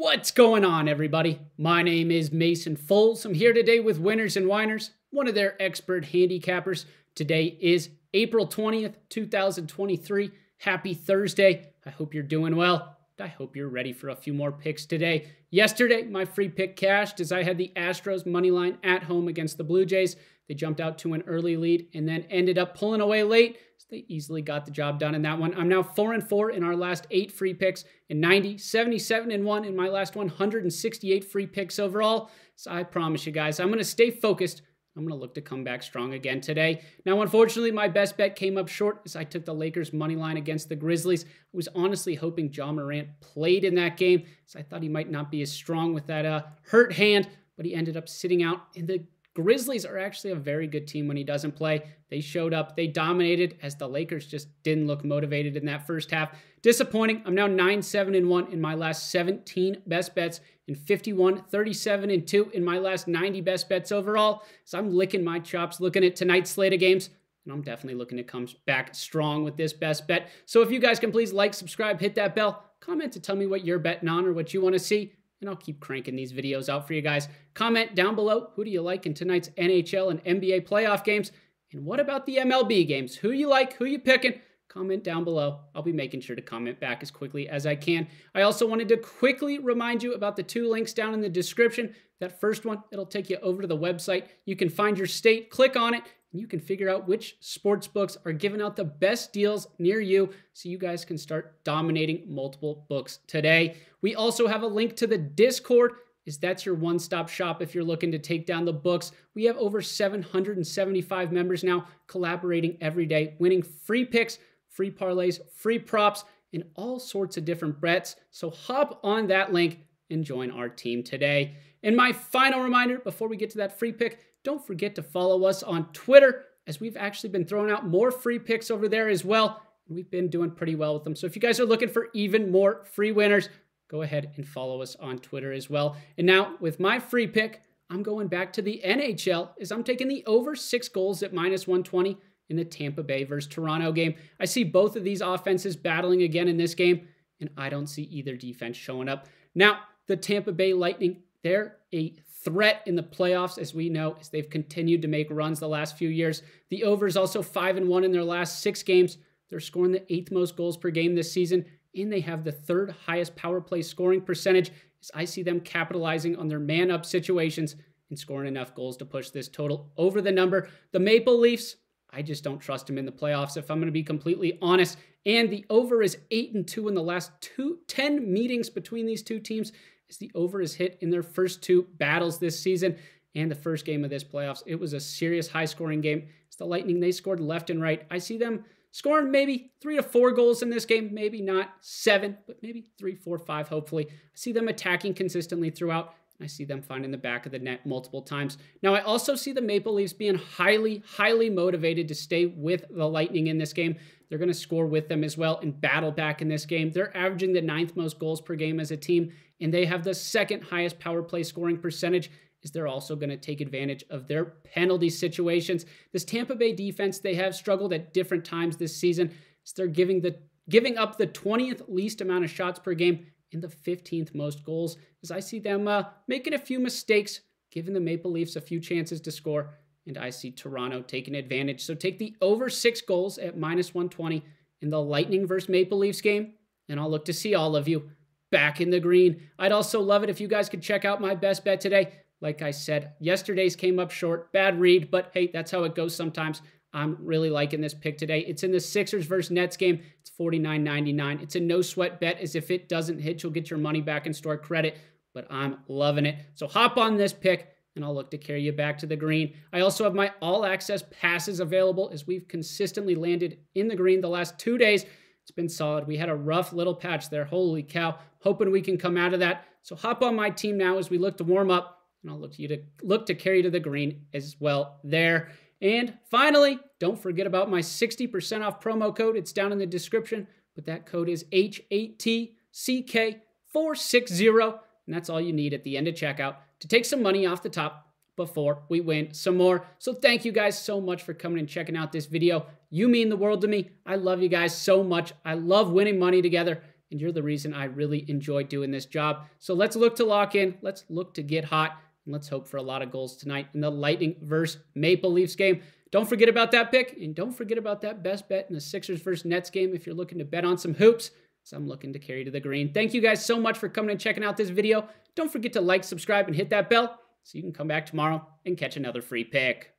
What's going on, everybody? My name is Mason Folz. I'm here today with Winners and Whiners, one of their expert handicappers. Today is April 20th, 2023. Happy Thursday. I hope you're doing well. I hope you're ready for a few more picks today. Yesterday, my free pick cashed as I had the Astros money line at home against the Blue Jays. They jumped out to an early lead and then ended up pulling away late. So they easily got the job done in that one. I'm now 4 and 4 in our last 8 free picks and 90, 77 and 1 in my last 168 free picks overall. So I promise you guys, I'm going to stay focused I'm going to look to come back strong again today. Now, unfortunately, my best bet came up short as I took the Lakers' money line against the Grizzlies. I was honestly hoping Ja Morant played in that game, so I thought he might not be as strong with that uh, hurt hand, but he ended up sitting out. in the Grizzlies are actually a very good team when he doesn't play. They showed up, they dominated as the Lakers just didn't look motivated in that first half. Disappointing. I'm now 9 7 and 1 in my last 17 best bets and 51 37 and 2 in my last 90 best bets overall. So I'm licking my chops looking at tonight's slate of games. And I'm definitely looking to come back strong with this best bet. So if you guys can please like, subscribe, hit that bell, comment to tell me what you're betting on or what you want to see and I'll keep cranking these videos out for you guys. Comment down below who do you like in tonight's NHL and NBA playoff games, and what about the MLB games? Who you like? Who you picking? Comment down below. I'll be making sure to comment back as quickly as I can. I also wanted to quickly remind you about the two links down in the description. That first one, it'll take you over to the website. You can find your state, click on it, and you can figure out which sports books are giving out the best deals near you so you guys can start dominating multiple books today. We also have a link to the Discord is that's your one-stop shop if you're looking to take down the books. We have over 775 members now collaborating every day, winning free picks, free parlays, free props, and all sorts of different bets. So hop on that link and join our team today. And my final reminder before we get to that free pick, don't forget to follow us on Twitter as we've actually been throwing out more free picks over there as well. And we've been doing pretty well with them. So if you guys are looking for even more free winners, go ahead and follow us on Twitter as well. And now with my free pick, I'm going back to the NHL as I'm taking the over six goals at minus 120 in the Tampa Bay versus Toronto game. I see both of these offenses battling again in this game, and I don't see either defense showing up. Now, the Tampa Bay Lightning, they're a threat in the playoffs, as we know, as they've continued to make runs the last few years. The over is also 5 and 1 in their last six games. They're scoring the eighth most goals per game this season, and they have the third highest power play scoring percentage. As I see them capitalizing on their man up situations and scoring enough goals to push this total over the number. The Maple Leafs, I just don't trust them in the playoffs if I'm going to be completely honest. And the over is 8 and 2 in the last two, 10 meetings between these two teams as the over is hit in their first two battles this season and the first game of this playoffs. It was a serious high scoring game. It's the Lightning, they scored left and right. I see them scoring maybe three to four goals in this game, maybe not seven, but maybe three, four, five, hopefully. I see them attacking consistently throughout. I see them finding the back of the net multiple times. Now, I also see the Maple Leafs being highly, highly motivated to stay with the Lightning in this game. They're going to score with them as well and battle back in this game. They're averaging the ninth most goals per game as a team, and they have the second highest power play scoring percentage. Is they're also going to take advantage of their penalty situations. This Tampa Bay defense, they have struggled at different times this season. So they're giving the giving up the 20th least amount of shots per game in the 15th most goals as I see them uh, making a few mistakes, giving the Maple Leafs a few chances to score, and I see Toronto taking advantage. So take the over six goals at minus 120 in the Lightning versus Maple Leafs game, and I'll look to see all of you back in the green. I'd also love it if you guys could check out my best bet today. Like I said, yesterday's came up short. Bad read, but hey, that's how it goes sometimes. I'm really liking this pick today. It's in the Sixers versus Nets game. It's $49.99. It's a no sweat bet, as if it doesn't hit, you'll get your money back in store credit. But I'm loving it. So hop on this pick, and I'll look to carry you back to the green. I also have my all access passes available, as we've consistently landed in the green the last two days. It's been solid. We had a rough little patch there. Holy cow. Hoping we can come out of that. So hop on my team now as we look to warm up, and I'll look to you to look to carry you to the green as well there. And finally, don't forget about my 60% off promo code. It's down in the description, but that code is H8TCK460. And that's all you need at the end of checkout to take some money off the top before we win some more. So thank you guys so much for coming and checking out this video. You mean the world to me. I love you guys so much. I love winning money together. and you're the reason I really enjoy doing this job. So let's look to lock in. Let's look to get hot. And let's hope for a lot of goals tonight in the Lightning versus Maple Leafs game. Don't forget about that pick, and don't forget about that best bet in the Sixers versus Nets game if you're looking to bet on some hoops. So I'm looking to carry to the green. Thank you guys so much for coming and checking out this video. Don't forget to like, subscribe, and hit that bell so you can come back tomorrow and catch another free pick.